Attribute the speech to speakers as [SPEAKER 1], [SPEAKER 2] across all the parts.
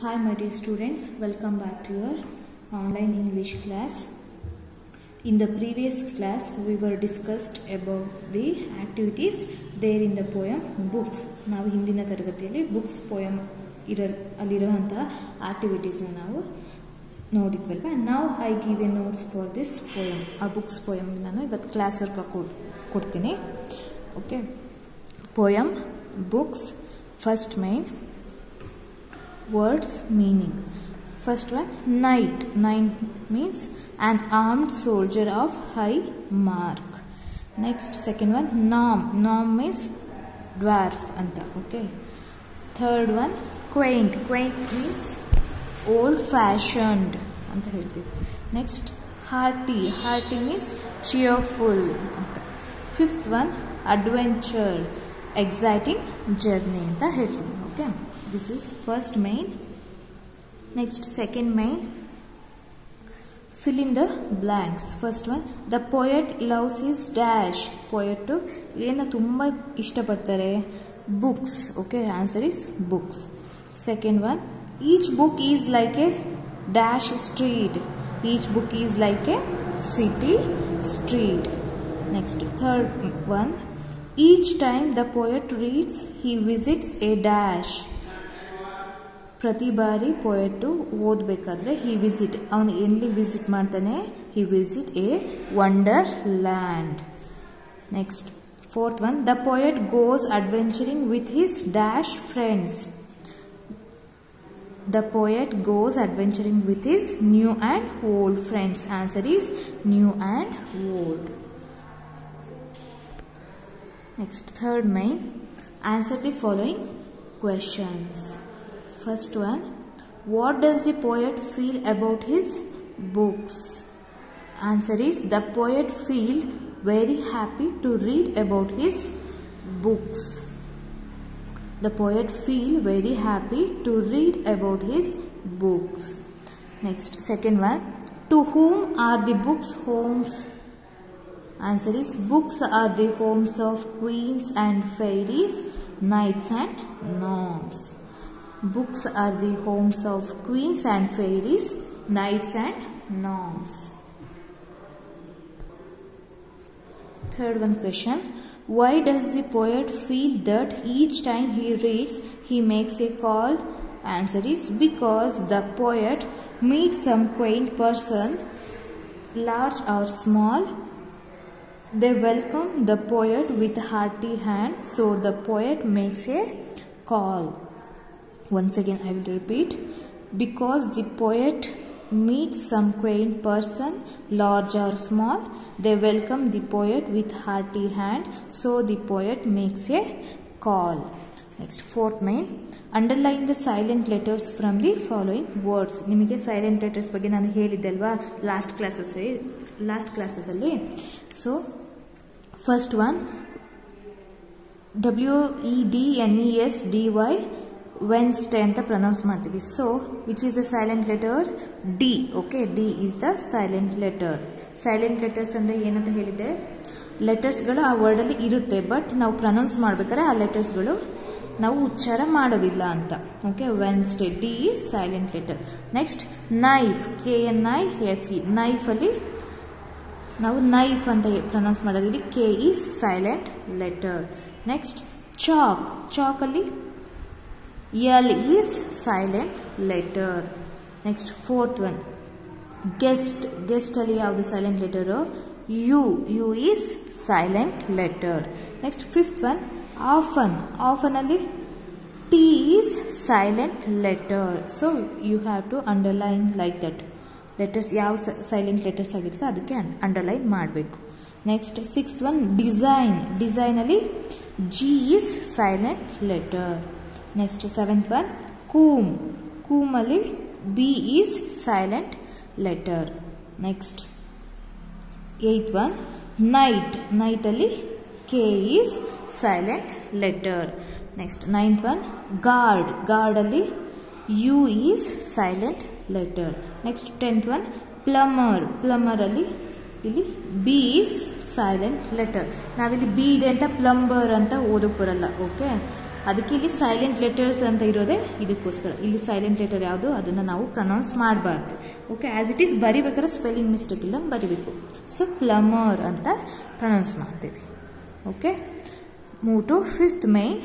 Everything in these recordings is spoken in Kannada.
[SPEAKER 1] Hi, my dear students, welcome back to your online English class. In the previous class, we were discussed about the activities there in the poem books. ನಾವು ಹಿಂದಿನ ತರಗತಿಯಲ್ಲಿ ಬುಕ್ಸ್ ಪೋಯಮ್ ಇರ ಅಲ್ಲಿರುವಂತಹ ಆಕ್ಟಿವಿಟೀಸ್ನ ನಾವು I ನಾವು I give a notes for this poem ಆ ಬುಕ್ಸ್ ಪೋಯಮ್ ನಾನು ಇವತ್ತು ಕ್ಲಾಸ್ ವರ್ಕ್ ಕೊಡ್ತೀನಿ okay poem books first main words meaning first one knight knight means an armed soldier of high mark next second one nom nom means dwarf anta okay third one quaint quaint means old fashioned ಅಂತ ಹೇಳ್ತೀವಿ next hearty hearty means cheerful ಅಂತ fifth one adventure exciting journey ಅಂತ ಹೇಳ್ತೀವಿ okay this is first main next second main fill in the blanks first one the poet loves his dash poet ಏನು ತುಂಬ ಇಷ್ಟಪಡ್ತಾರೆ books okay answer is books second one each book is like a dash street each book is like a city street next third one each time the poet reads he visits a dash ಪ್ರತಿ ಬಾರಿ ಪೋಯೆಟು ಓದಬೇಕಾದ್ರೆ ಹಿ ವಿಸಿಟ್ ಅವನು ಎಲ್ಲಿ ವಿಸಿಟ್ ಮಾಡ್ತಾನೆ he visit a wonderland next fourth one the poet goes adventuring with his dash friends the poet goes adventuring with his new and old friends answer is new and old next third main answer the following questions. First one What does the poet feel about his books? Answer is the poet feel very happy to read about his books. The poet feel very happy to read about his books. Next, second one To whom are the books homes? Answer is books are the homes of queens and fairies, knights and gnomes. Books are the homes of queens and fairies, knights and gnomes. Third one question. Why does the poet feel that each time he reads, he makes a call? Answer is because the poet meets some quaint person, large or small. They welcome the poet with hearty hand, so the poet makes a call Once again, I will repeat because the poet meets some quaint person, large or small, they welcome the poet with hearty hand, so the poet makes a call. Next, fourth main. Underline the silent letters from the following words ನಿಮಗೆ ಸೈಲೆಂಟ್ ಲೆಟರ್ಸ್ ಬಗ್ಗೆ ನಾನು ಹೇಳಿದ್ದೆ ಅಲ್ವಾ last classes last ಕ್ಲಾಸಸಲ್ಲಿ so first one W E D N E S D Y Wednesday ಅಂತ ಪ್ರೊನೌನ್ಸ್ ಮಾಡ್ತೀವಿ. So which is a silent letter D okay D is the silent letter silent letters ಅಂದರೆ ಏನಂತ ಹೇಳಿದೆ ಲೆಟರ್ಸ್ಗಳು ಆ ವರ್ಡಲ್ಲಿ ಇರುತ್ತೆ ಬಟ್ ನಾವು ಪ್ರೊನೌನ್ಸ್ ಮಾಡ್ಬೇಕಾದ್ರೆ ಆ ಲೆಟರ್ಸ್ಗಳು ನಾವು ಉಚ್ಚಾರ ಮಾಡೋದಿಲ್ಲ ಅಂತ. Okay Wednesday D is silent letter next knife K N I F E ನೈಫಲ್ಲಿ ನಾವು ನೈಫ್ ಅಂತ ಪ್ರೊನೌನ್ಸ್ ಮಾಡೋದಿಲ್ಲ. K is silent letter next chalk ಚಾಕಲ್ಲಿ L is silent letter next fourth one guest ಗೆಸ್ಟಲ್ಲಿ ಯಾವುದು silent letter U U is silent letter next fifth one often ಆಫನಲ್ಲಿ T is silent letter so you have to underline like that letters ಯಾವ ಸೈಲೆಂಟ್ ಲೆಟರ್ಸ್ ಆಗಿರುತ್ತೆ ಅದಕ್ಕೆ ಅಂಡರ್ಲೈನ್ ಮಾಡಬೇಕು next six one design ಡಿಸೈನಲ್ಲಿ G is silent letter Next seventh one comb ಕೂಮಲ್ಲಿ B is silent letter next eighth one knight ನೈಟಲ್ಲಿ K is silent letter next ninth one guard ಗಾರ್ಡಲ್ಲಿ U is silent letter next tenth one plumber ಪ್ಲಮರಲ್ಲಿ ಇಲ್ಲಿ ಬಿ ಈಸ್ ಸೈಲೆಂಟ್ ಲೆಟರ್ ನಾವಿಲ್ಲಿ ಬಿ ಇದೆ ಅಂತ ಪ್ಲಂಬರ್ ಅಂತ ಓದೋಕ್ಕೆ ಬರಲ್ಲ ಓಕೆ ಅದಕ್ಕೆ ಇಲ್ಲಿ ಸೈಲೆಂಟ್ ಲೆಟರ್ಸ್ ಅಂತ ಇರೋದೇ ಇದಕ್ಕೋಸ್ಕರ. ಇಲ್ಲಿ ಸೈಲೆಂಟ್ ಲೆಟರ್ ಯಾವುದು? ಅದನ್ನು ನಾವು ಪ್ರೊನೌನ್ಸ್ ಮಾಡಬಾರ್ದು. ಓಕೆ ಆ್ಯಸ್ ಇಟ್ ಈಸ್ ಬರಿಬೇಕಾದ್ರೆ ಸ್ಪೆಲ್ಲಿಂಗ್ ಮಿಸ್ಟೇಕ್ ಇಲ್ಲ ಬರಿಬೇಕು. ಸೊ ಪ್ಲಮರ್ ಅಂತ ಪ್ರೊನೌನ್ಸ್ ಮಾಡ್ತೀವಿ. Okay move to fifth main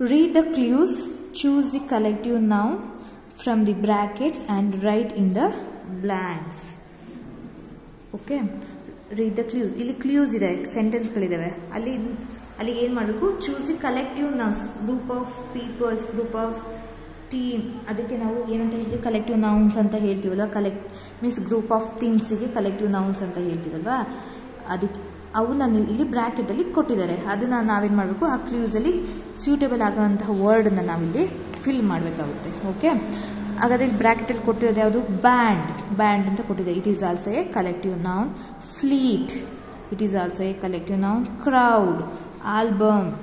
[SPEAKER 1] read the clues, choose the collective noun from the brackets and write in the blanks. Okay read the clues ಇಲ್ಲಿ ಕ್ಲೂಸ್ ಇದೆ ಸೆಂಟೆನ್ಸ್ಗಳಿದ್ದಾವೆ ಅಲ್ಲಿ ಅಲ್ಲಿ ಏನು ಮಾಡಬೇಕು? Choose the collective nouns group of peoples group of team ಅದಕ್ಕೆ ನಾವು ಏನಂತ ಹೇಳ್ತೀವಿ? ಕಲೆಕ್ಟಿವ್ ನೌನ್ಸ್ ಅಂತ ಹೇಳ್ತೀವಲ್ಲ ಕಲೆಕ್ಟ್ ಮೀನ್ಸ್ ಗ್ರೂಪ್ ಆಫ್ ಥಿಂಗ್ಸಿಗೆ ಕಲೆಕ್ಟಿವ್ ನೌನ್ಸ್ ಅಂತ ಹೇಳ್ತೀವಲ್ವಾ? ಅದಕ್ಕೆ ಅವು ನಾನು ಇಲ್ಲಿ ಬ್ರ್ಯಾಕೆಟಲ್ಲಿ ಕೊಟ್ಟಿದ್ದಾರೆ. ಅದನ್ನು ನಾವೇನು ಮಾಡಬೇಕು? ಆ ಕ್ಲೂಸಲ್ಲಿ ಸ್ಯೂಟೇಬಲ್ ಆಗೋಂತಹ ವರ್ಡನ್ನು ನಾವಿಲ್ಲಿ ಫಿಲ್ ಮಾಡಬೇಕಾಗುತ್ತೆ. ಓಕೆ ಹಾಗಾದರೆ ಇಲ್ಲಿ ಬ್ರ್ಯಾಕೆಟಲ್ಲಿ ಕೊಟ್ಟಿರೋದು ಯಾವುದು? ಬ್ಯಾಂಡ್ ಬ್ಯಾಂಡ್ ಅಂತ ಕೊಟ್ಟಿದೆ. It is also a collective noun fleet it is also a collective noun crowd album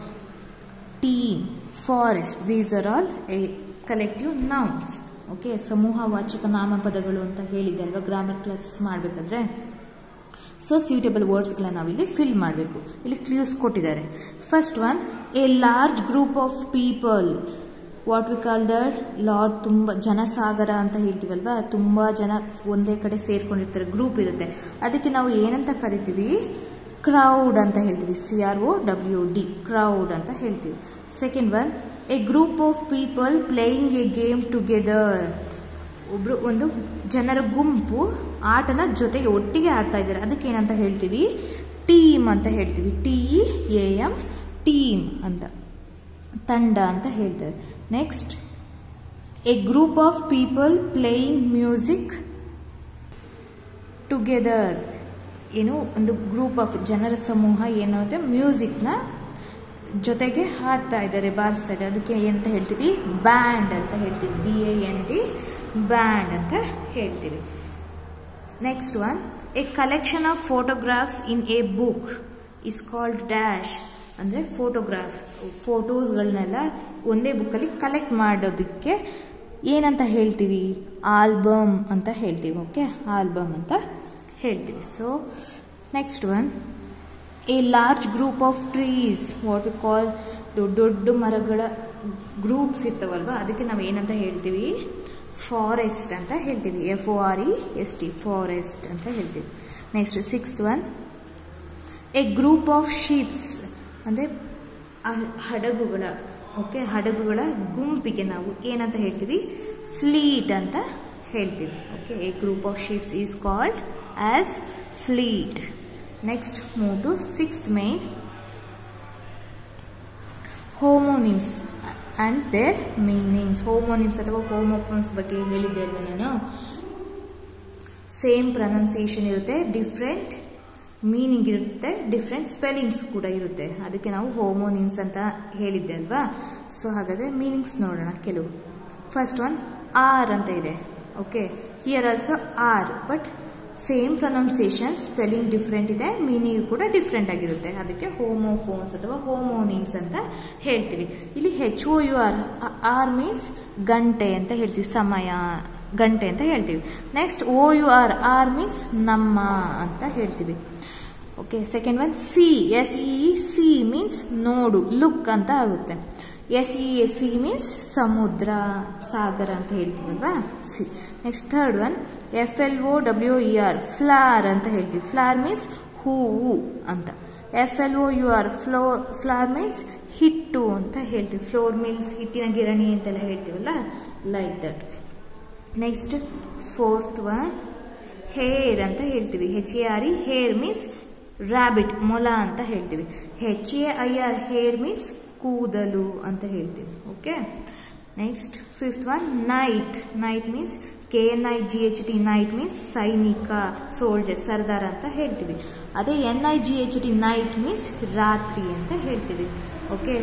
[SPEAKER 1] team forest these are all a collective nouns okay ಸಮೂಹವಾಚಕ ನಾಮಪದಗಳು ಅಂತ ಹೇಳಿದೆ ಅಲ್ವಾ? ಗ್ರಾಮರ್ ಕ್ಲಾಸಸ್ ಮಾಡಬೇಕಾದ್ರೆ. ಸೊ ಸ್ಯೂಟೇಬಲ್ ವರ್ಡ್ಸ್ಗಳನ್ನ ನಾವಿಲ್ಲಿ ಫಿಲ್ ಮಾಡಬೇಕು. ಇಲ್ಲಿ ಕ್ಲೂಸ್ ಕೊಟ್ಟಿದ್ದಾರೆ. First one a large group of people what we call that large ತುಂಬ, ಜನಸಾಗರ ಅಂತ ಹೇಳ್ತೀವಲ್ವಾ? ತುಂಬ ಜನ ಒಂದೇ ಕಡೆ ಸೇರ್ಕೊಂಡಿರ್ತಾರೆ. ಗ್ರೂಪ್ ಇರುತ್ತೆ. ಅದಕ್ಕೆ ನಾವು ಏನಂತ ಕರಿತೀವಿ? ಕ್ರೌಡ್ ಅಂತ ಹೇಳ್ತೀವಿ C R O W D crowd ಅಂತ ಹೇಳ್ತೀವಿ. Second one a group of people playing a game together ಒಬ್ಬರು ಒಂದು ಜನರ ಗುಂಪು ಆಟನ ಜೊತೆಗೆ ಒಟ್ಟಿಗೆ ಆಡ್ತಾ ಇದ್ದಾರೆ. ಅದಕ್ಕೆ ಏನಂತ ಹೇಳ್ತೀವಿ? ಟೀಮ್ ಅಂತ ಹೇಳ್ತೀವಿ. ಟಿ ಎ ಎಂ ಟೀಮ್ ಅಂತ. ತಂಡ ಅಂತ ಹೇಳ್ತಾರೆ. Next a group of people playing music together ಏನು ಒಂದು ಗ್ರೂಪ್ ಆಫ್ ಜನರ ಸಮೂಹ ಏನಾಗುತ್ತೆ ಮ್ಯೂಸಿಕ್ನ ಜೊತೆಗೆ ಹಾಡ್ತಾ ಇದ್ದಾರೆ, ಬಾರಿಸ್ತಾ ಇದ್ದಾರೆ. ಅದಕ್ಕೆ ಎಂತ ಹೇಳ್ತೀವಿ? ಬ್ಯಾಂಡ್ ಅಂತ ಹೇಳ್ತೀವಿ. B A N D band ಅಂತ ಹೇಳ್ತೀವಿ. Next one a collection of photographs in a book is called dash ಅಂದರೆ ಫೋಟೋಗ್ರಾಫ್ ಫೋಟೋಸ್ಗಳನ್ನೆಲ್ಲ ಒಂದೇ ಬುಕ್ಕಲ್ಲಿ ಕಲೆಕ್ಟ್ ಮಾಡೋದಕ್ಕೆ ಏನಂತ ಹೇಳ್ತೀವಿ? ಆಲ್ಬಮ್ ಅಂತ ಹೇಳ್ತೀವಿ ಓಕೆ ಆಲ್ಬಮ್ ಅಂತ. ಹೇಳ್ತೀವಿ. So next one a large group of trees what we call ದೊಡ್ಡ ದೊಡ್ಡ ಮರಗಳ ಗ್ರೂಪ್ಸ್ ಇರ್ತವಲ್ವ? ಅದಕ್ಕೆ ನಾವು ಏನಂತ ಹೇಳ್ತೀವಿ? ಫಾರೆಸ್ಟ್ ಅಂತ ಹೇಳ್ತೀವಿ. F O R E S T forest ಅಂತ ಹೇಳ್ತೀವಿ. Next sixth one a group of sheeps ಅಂದರೆ ಹಡಗುಗಳ ಓಕೆ ಹಡಗುಗಳ ಗುಂಪಿಗೆ ನಾವು ಏನಂತ ಹೇಳ್ತೀವಿ? ಫ್ಲೀಟ್ ಅಂತ ಹೇಳ್ತೀವಿ okay a group of sheeps is called as fleet next move to sixth main homonyms and their meanings homonyms ಅಥವಾ ಹೋಮೋಫೋನ್ಸ್ ಬಗ್ಗೆ ಹೇಳಿದ್ದೆ ಅಲ್ವ ನಾನು? ಸೇಮ್ ಪ್ರೊನೌನ್ಸಿಯೇಷನ್ ಇರುತ್ತೆ ಡಿಫ್ರೆಂಟ್ ಮೀನಿಂಗ್ ಇರುತ್ತೆ ಡಿಫ್ರೆಂಟ್ ಸ್ಪೆಲ್ಲಿಂಗ್ಸ್ ಕೂಡ ಇರುತ್ತೆ. ಅದಕ್ಕೆ ನಾವು ಹೋಮೋನಿಮ್ಸ್ ಅಂತ ಹೇಳಿದ್ದೆ ಅಲ್ವಾ? ಸೊ ಹಾಗಾದರೆ ಮೀನಿಂಗ್ಸ್ ನೋಡೋಣ ಕೆಲವು. ಫಸ್ಟ್ ಒನ್ ಆರ್ ಅಂತ ಇದೆ. Okay here also are but same pronunciation spelling different ಇದೆ ಮೀನಿಂಗ್ ಕೂಡ ಡಿಫ್ರೆಂಟ್ ಆಗಿರುತ್ತೆ. ಅದಕ್ಕೆ ಹೋಮೋಫೋನ್ಸ್ ಅಥವಾ ಹೋಮೋನಿಮ್ಸ್ ಅಂತ ಹೇಳ್ತೀವಿ. ಇಲ್ಲಿ H O U R hour means ಗಂಟೆ ಅಂತ ಹೇಳ್ತೀವಿ, ಸಮಯ, ಗಂಟೆ ಅಂತ ಹೇಳ್ತೀವಿ. Next O U R our means ನಮ್ಮ ಅಂತ ಹೇಳ್ತೀವಿ. Okay second one see S E see means ನೋಡು ಲುಕ್ ಅಂತ ಆಗುತ್ತೆ. S E S sea means ಸಮುದ್ರ, ಸಾಗರ ಅಂತ ಹೇಳ್ತೀವಲ್ವಾ? Sea next third one F L O W E R flower ಅಂತ ಹೇಳ್ತೀವಿ. ಫ್ಲಾರ್ ಮೀನ್ಸ್ ಹೂವು ಅಂತ. F L O U R flour flour means ಹಿಟ್ಟು ಅಂತ ಹೇಳ್ತೀವಿ. ಫ್ಲೋರ್ ಮೀನ್ಸ್ ಹಿಟ್ಟಿನ ಗಿರಣಿ ಅಂತೆಲ್ಲ ಹೇಳ್ತೀವಲ್ಲ? Like that next fourth one hare ಅಂತ ಹೇಳ್ತೀವಿ. H A R E hare means rabbit ಮೊಲ ಅಂತ ಹೇಳ್ತೀವಿ. H A I R hair means ಕೂದಲು ಅಂತ ಹೇಳ್ತೀವಿ. Okay next fifth one knight knight means K N I G H T night means ಸೈನಿಕ ಸೋಲ್ಜರ್ ಸರ್ದಾರ್ ಅಂತ ಹೇಳ್ತೀವಿ. ಅದೇ N I G H T night means ರಾತ್ರಿ ಅಂತ ಹೇಳ್ತೀವಿ. ಓಕೆ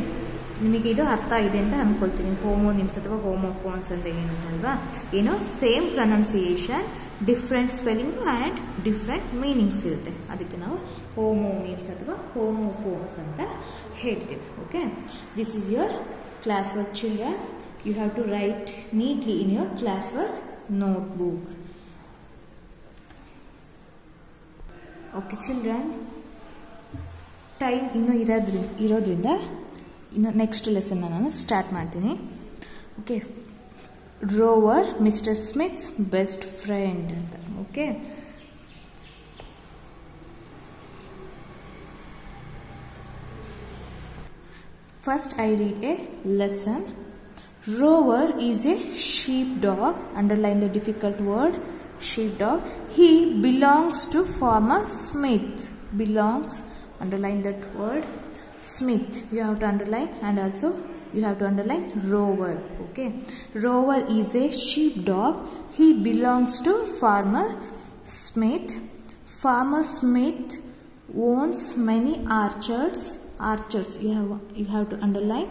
[SPEAKER 1] ನಿಮಗೆ ಇದು ಅರ್ಥ ಇದೆ ಅಂತ ಅಂದ್ಕೊಳ್ತೀನಿ ಹೋಮೋನಿಮ್ಸ್ ಅಥವಾ ಹೋಮೋಫೋನ್ಸ್ ಅಂದರೆ ಏನಂತಲ್ವಾ ಏನು? Same pronunciation different spelling and different meanings ಇರುತ್ತೆ. ಅದಕ್ಕೆ ನಾವು ಹೋಮೋನಿಮ್ಸ್ ಅಥವಾ ಹೋಮೋಫೋನ್ಸ್ ಅಂತ ಹೇಳ್ತೀವಿ. Okay this is your class work children you have to write neatly in your class work notebook. Okay children time ಇನ್ನೂ ಇರೋದ್ರಿಂದ ಇರೋದ್ರಿಂದ ಇನ್ನು ನೆಕ್ಸ್ಟ್ ಲೆಸನ್ನ ನಾನು ಸ್ಟಾರ್ಟ್ ಮಾಡ್ತೀನಿ. Okay Rover Mister Smith's best friend ಅಂತ. Okay first I read a lesson. Rover is a sheepdog. Underline the difficult word sheepdog. He belongs to Farmer Smith. Belongs. Underline that word Smith. You have to underline and also you have to underline Rover. Okay. Rover is a sheepdog. He belongs to Farmer Smith. Farmer Smith owns many orchards archers you have you have to underline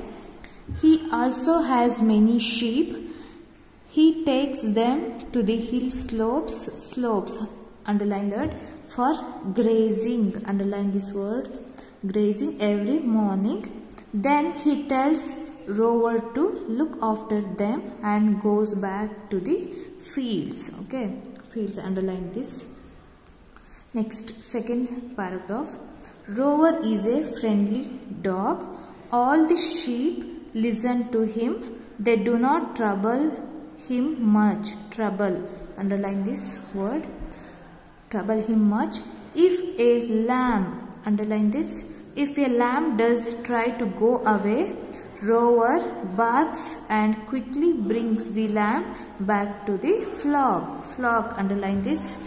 [SPEAKER 1] he also has many sheep. He takes them to the hill slopes slopes underline that for grazing underline this word grazing every morning. Then he tells rover to look after them and goes back to the fields. Okay fields underline this. Next second paragraph. Rover is a friendly dog. All the sheep listen to him. They do not trouble him much. Trouble. Underline this word. Trouble him much. If a lamb, underline this. If a lamb does try to go away, Rover barks and quickly brings the lamb back to the flock. Flock, underline this.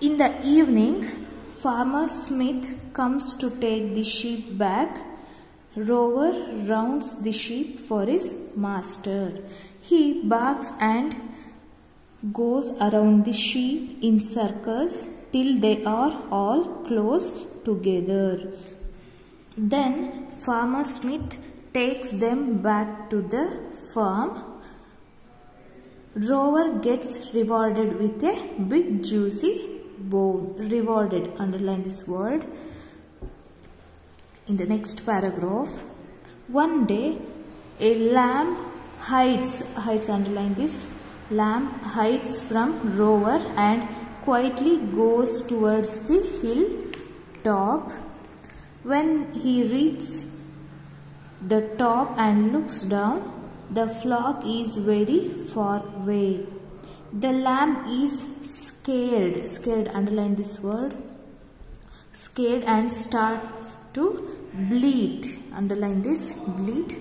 [SPEAKER 1] In the evening, Farmer Smith comes to take the sheep back. Rover rounds the sheep for his master. He barks and goes around the sheep in circles till they are all close together. Then Farmer Smith takes them back to the farm. Rover gets rewarded with a big juicy bone rewarded underline this word in the next paragraph. One day a lamb hides hides underline this lamb hides from rover and quietly goes towards the hill top when he reaches the top and looks down the flock is very far away. The lamb is scared scared underline this word scared and starts to bleat underline this bleat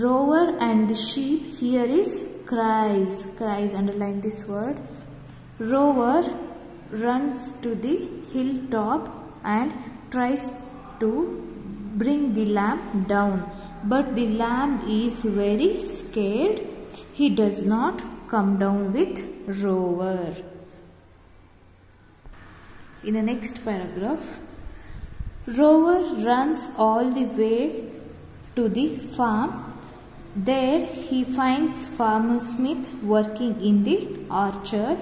[SPEAKER 1] rover and the sheep here is cries. Cries underline this word. Rover runs to the hilltop and tries to bring the lamb down. But the lamb is very scared. He does not come down with rover. In the next paragraph, rover runs all the way to the farm. There he finds Farmer Smith working in the orchard.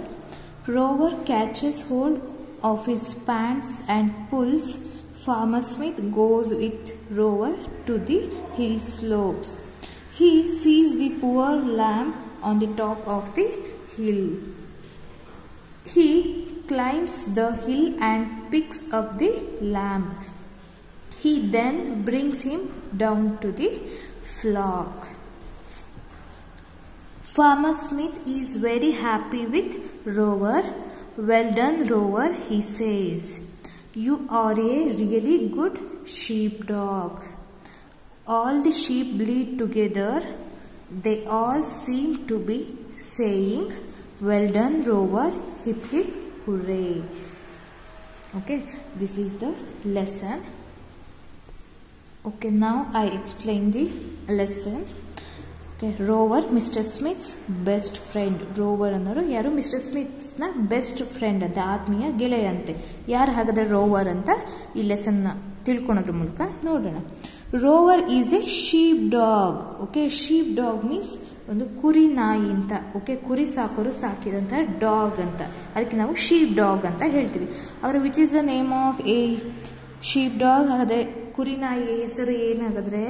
[SPEAKER 1] Rover catches hold of his pants and pulls. Farmer Smith goes with Rover to the hill slopes. He sees the poor lamb on the top of the hill. He climbs the hill and picks up the lamb. He then brings him down to the flock. Farmer Smith is very happy with Rover. Well done, Rover, he says. You are a really good sheepdog. All the sheep bleed together they all seem to be saying, Well done, Rover, hip hip hooray. Okay, this is the lesson. Okay, now I explain the lesson. Okay, Rover Mister Smith's best friend Rover ಅನ್ನೋರು ಯಾರು? ಮಿಸ್ಟರ್ ಸ್ಮಿತ್ಸ್ನ ಬೆಸ್ಟ್ ಫ್ರೆಂಡ್ ಅಂತ ಆತ್ಮೀಯ ಗೆಳೆಯ ಅಂತೆ ಯಾರು rover ರೋವರ್ ಅಂತ? ಈ ಲೆಸನ್ನ ತಿಳ್ಕೊಳೋದ್ರ ಮೂಲಕ ನೋಡೋಣ. Rover is a sheep dog okay sheep dog means ಒಂದು ಕುರಿ ನಾಯಿ ಅಂತ. ಓಕೆ ಕುರಿ ಸಾಕೋರು ಸಾಕಿದಂಥ ಡಾಗ್ ಅಂತ. ಅದಕ್ಕೆ ನಾವು ಶೀಪ್ ಡಾಗ್ ಅಂತ ಹೇಳ್ತೀವಿ. ಅವರು which is the name of a sheep dog ಹಾಗಾದ್ರೆ ಕುರಿ ನಾಯಿ ಹೆಸರು ಏನಾಗಿದ್ರೆ?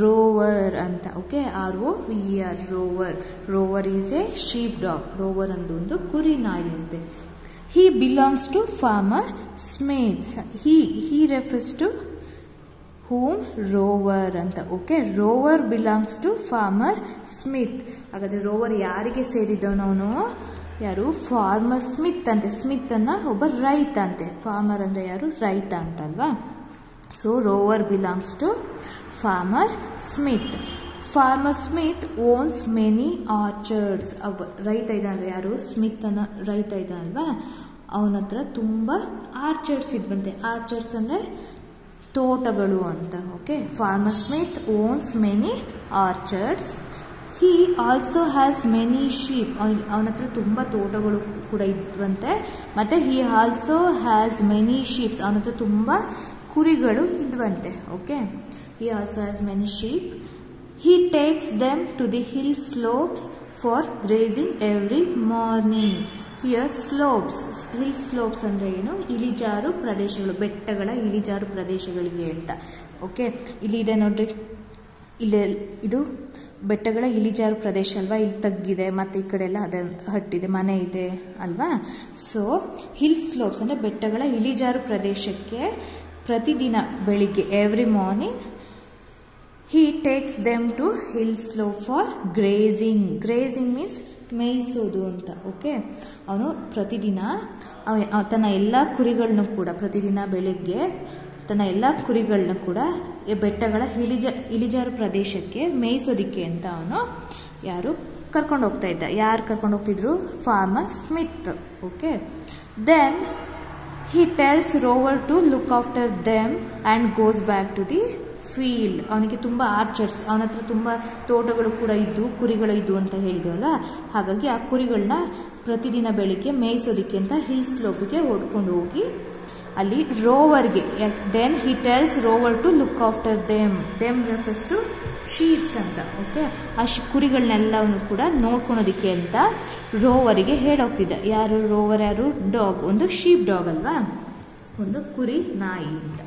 [SPEAKER 1] ರೋವರ್ ಅಂತ. Okay R O V R Rover. Rover is a sheep dog Rover ಅಂದು ಒಂದು ಕುರಿ ನಾಯಿ ಅಂತೆ he belongs to farmer Smith's he he refers to whom Rover ಅಂತ. Okay Rover belongs to farmer Smith ಹಾಗಾದರೆ ರೋವರ್ ಯಾರಿಗೆ ಸೇರಿದವನವನು ಯಾರು? ಫಾರ್ಮರ್ ಸ್ಮಿತ್ ಅಂತೆ. ಸ್ಮಿತ್ ಅನ್ನ ಒಬ್ಬ ರೈತ ಅಂತೆ. ಫಾರ್ಮರ್ ಅಂದರೆ ಯಾರು? ರೈತ ಅಂತಲ್ವಾ so Rover belongs to farmer Smith farmer Smith owns many orchards ಅವ ರೈತ ಇದ್ದಾನಲ್ಲ ಯಾರು? ಸ್ಮಿತ್ ಅನ್ನೋ ರೈತ ಇದ್ದಾನಲ್ವಾ? ಅವನ ಹತ್ರ ತುಂಬ ಆರ್ಚರ್ಡ್ಸ್ ಇದ್ವಂತೆ. ಆರ್ಚರ್ಡ್ಸ್ ಅಂದರೆ ತೋಟಗಳು ಅಂತ okay farmer Smith owns many orchards he also has many sheep ಅವನ ಹತ್ರ ತುಂಬ ತೋಟಗಳು ಕೂಡ ಇದ್ವಂತೆ. ಮತ್ತು he also has many sheeps ಅವನ ಹತ್ರ ತುಂಬ ಕುರಿಗಳು ಇದ್ವಂತೆ okay he also has many sheep he takes them to the hill slopes for grazing every morning here slopes hill slopes ಅಂದರೆ ಏನು? ಇಳಿಜಾರು ಪ್ರದೇಶಗಳು, ಬೆಟ್ಟಗಳ ಇಳಿಜಾರು ಪ್ರದೇಶಗಳಿಗೆ ಅಂತ ಓಕೆ ಇಲ್ಲಿ ಇದೆ ನೋಡ್ರಿ. ಇಲ್ಲಿ ಇದು ಬೆಟ್ಟಗಳ ಇಳಿಜಾರು ಪ್ರದೇಶ ಅಲ್ವಾ? ಇಲ್ಲಿ ತಗ್ಗಿದೆ, ಮತ್ತು ಈ ಕಡೆ ಎಲ್ಲ ಅದ ಹಟ್ಟಿದೆ, ಮನೆ ಇದೆ ಅಲ್ವಾ? ಸೊ ಹಿಲ್ ಸ್ಲೋಪ್ಸ್ ಅಂದರೆ ಬೆಟ್ಟಗಳ ಇಳಿಜಾರು ಪ್ರದೇಶಕ್ಕೆ ಪ್ರತಿದಿನ ಬೆಳಿಗ್ಗೆ every morning he takes them to hill slope for grazing grazing means ಮೇಯಿಸೋದು ಅಂತ ಓಕೆ ಅವನು ಪ್ರತಿದಿನ ತನ್ನ ಎಲ್ಲ ಕುರಿಗಳನ್ನು ಕೂಡ ಪ್ರತಿದಿನ ಬೆಳಿಗ್ಗೆ ತನ್ನ ಎಲ್ಲ ಕುರಿಗಳನ್ನ ಕೂಡ ಬೆಟ್ಟಗಳ ಇಳಿಜ, ಇಳಿಜಾರು ಪ್ರದೇಶಕ್ಕೆ ಮೇಯಿಸೋದಿಕ್ಕೆ ಅಂತ ಅವನು ಯಾರು ಕರ್ಕೊಂಡು ಹೋಗ್ತಾ ಇದ್ದ. ಯಾರು ಕರ್ಕೊಂಡು ಹೋಗ್ತಿದ್ರು farmer Smith okay then he tells Rover to look after them and goes back to the field ಅವನಿಗೆ ತುಂಬ ಆರ್ಚರ್ಸ್ ಅವನ ಹತ್ರ ತುಂಬ ತೋಟಗಳು ಕೂಡ ಇದ್ದು, ಕುರಿಗಳು ಇದ್ದು ಅಂತ ಹೇಳಿದವಲ್ಲ? ಹಾಗಾಗಿ ಆ ಕುರಿಗಳನ್ನ ಪ್ರತಿದಿನ ಬೆಳಿಗ್ಗೆ ಮೇಯಿಸೋದಕ್ಕೆ ಅಂತ ಹಿಲ್ಸ್ ಸ್ಲೋಪಿಗೆ ಓಡ್ಕೊಂಡು ಹೋಗಿ ಅಲ್ಲಿ ರೋವರ್ಗೆ then he tells Rover to look after them them refers to sheeps ಅಂತ ಓಕೆ ಆ ಶಿ, ಕುರಿಗಳನ್ನೆಲ್ಲವನ್ನು ಕೂಡ ನೋಡ್ಕೊಳೋದಕ್ಕೆ ಅಂತ ರೋವರಿಗೆ ಹೇಳೋಗ್ತಿದ್ದ. ಯಾರು ರೋವರ್ ಯಾರು ಡಾಗ್ ಒಂದು ಶೀಪ್ ಡಾಗ್ ಅಲ್ವಾ? ಒಂದು ಕುರಿ ನಾಯಿ ಅಂತ.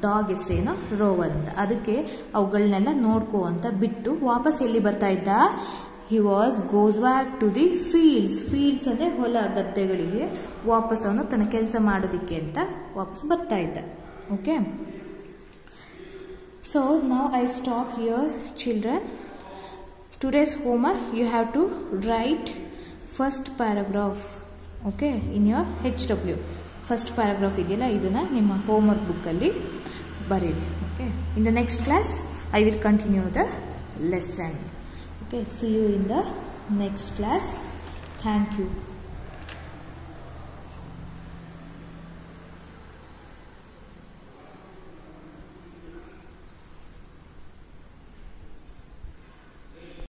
[SPEAKER 1] ಡಾಗ್ ಹೆಸರೇನು? ರೋವರ್ ಅಂತ. ಅದಕ್ಕೆ ಅವುಗಳನ್ನೆಲ್ಲ ನೋಡ್ಕೋ ಅಂತ ಬಿಟ್ಟು ವಾಪಸ್ ಎಲ್ಲಿ ಬರ್ತಾ ಇದ್ದ? He was goes back to the fields fields ಅಂದರೆ ಹೊಲ, ಗದ್ದೆಗಳಿಗೆ ವಾಪಸ್ ಅವನು ತನ್ನ ಕೆಲಸ ಮಾಡೋದಕ್ಕೆ ಅಂತ ವಾಪಸ್ ಬರ್ತಾ ಇದ್ದ. ಓಕೆ ಸೊ ನಾವು I stop your children today's homework you have to write first paragraph okay in your H W first paragraph ಇದೆಯಲ್ಲ? ಇದನ್ನು ನಿಮ್ಮ ಹೋಮ್ವರ್ಕ್ ಬುಕ್ಕಲ್ಲಿ ಬರೀರಿ. Okay in the next class I will continue the lesson okay see you in the next class. Thank you